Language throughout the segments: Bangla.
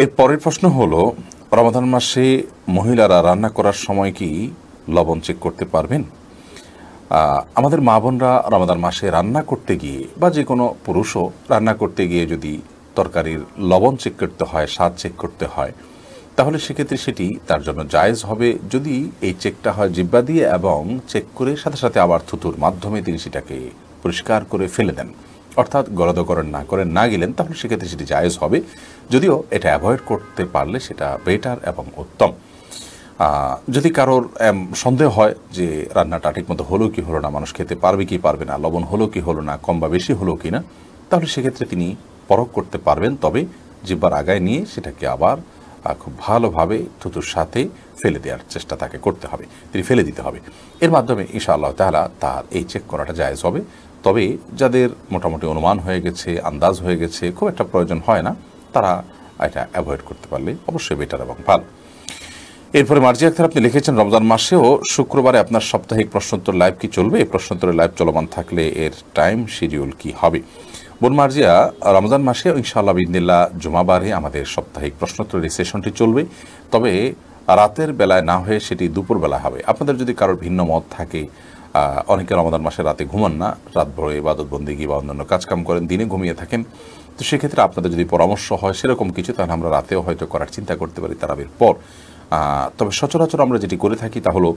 এর পরের প্রশ্ন হলো রমাদান মাসে মহিলারা রান্না করার সময় কি লবণ চেক করতে পারবেন? আমাদের মা বোনরা রমাদান মাসে রান্না করতে গিয়ে বা যে কোনো পুরুষও রান্না করতে গিয়ে যদি তরকারির লবণ চেক করতে হয়, স্বাদ চেক করতে হয়, তাহলে সেক্ষেত্রে সেটি তার জন্য জায়েজ হবে। যদি এই চেকটা হয় জিব্বা দিয়ে এবং চেক করে সাথে সাথে আবার থুতুর মাধ্যমে তিনি সেটাকে পরিষ্কার করে ফেলে দেন। অর্থাৎ গলদকরণ না করেন না গেলেন, তাহলে সেক্ষেত্রে সেটি জায়েজ হবে। যদিও এটা অ্যাভয়েড করতে পারলে সেটা বেটার এবং উত্তম। যদি কারোর সন্দেহ হয় যে রান্নাটা ঠিকমতো হলো কি হলো না, মানুষ খেতে পারবে কি পারবে না, লবণ হলো কি হলো না, কম বা বেশি হলো কি না তাহলে সেক্ষেত্রে তিনি পরখ করতে পারবেন, তবে জিব্বার আগায় নিয়ে সেটাকে আবার খুব ভালোভাবে থুতুর সাথে ফেলে দেওয়ার চেষ্টা তাকে করতে হবে, তিনি ফেলে দিতে হবে। এর মাধ্যমে ইনশাআল্লাহ তাহলা তার এই চেক করাটা জায়েজ হবে। তবে যাদের মোটামুটি অনুমান হয়ে গেছে, আন্দাজ হয়ে গেছে, খুব একটা প্রয়োজন হয় না, তারা এটা অ্যাভয়েড করতে পারলে অবশ্যই বেটার এবং ভালো। এরপরে মার্জি আক্তার, আপনি লিখেছেন, রমজান মাসেও শুক্রবারে আপনার সাপ্তাহিক প্রশ্নোত্তর লাইভ কি চলবে? এই প্রশ্নোত্তরের লাইভ চলমান থাকলে এর টাইম শিডিউল কি হবে? বোন মার্জিয়া, রমজান মাসে ইনশাআল্লাহ বিদিল্লা জুমাবারে আমাদের সাপ্তাহিক প্রশ্নোত্তরের সেশনটি চলবে। তবে রাতের বেলায় না হয়ে সেটি দুপুর বেলা হবে। আপনাদের যদি কারোর ভিন্ন মত থাকে অনেকে রমাদান মাসে রাতে ঘুমান না রাত ভরে ইবাদত বন্দিগি বা অন্যান্য কাজকাম করেন, দিনে ঘুমিয়ে থাকেন। তো সেক্ষেত্রে আপনাদের যদি পরামর্শ হয় সেরকম কিছু, তাহলে আমরা রাতেও হয়তো করার চিন্তা করতে পারি তারাবির পর। তবে সচরাচর আমরা যেটি করে থাকি তা হলো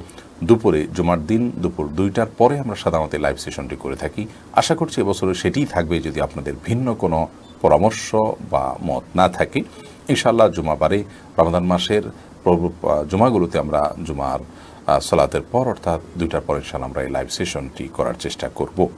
দুপুরে, জুমার দিন দুপুর দুইটার পরে আমরা সাধারণত লাইভ সেশনটি করে থাকি। আশা করছি এবছরে সেটিই থাকবে যদি আপনাদের ভিন্ন কোনো পরামর্শ বা মত না থাকে। ইনশাআল্লাহ জুমাবারে রমাদান মাসের জুমাগুলোতে আমরা জুমার সলাতের পর অর্থাৎ দুইটার পরের সাল আমরা এই লাইভ সেশনটি করার চেষ্টা করব।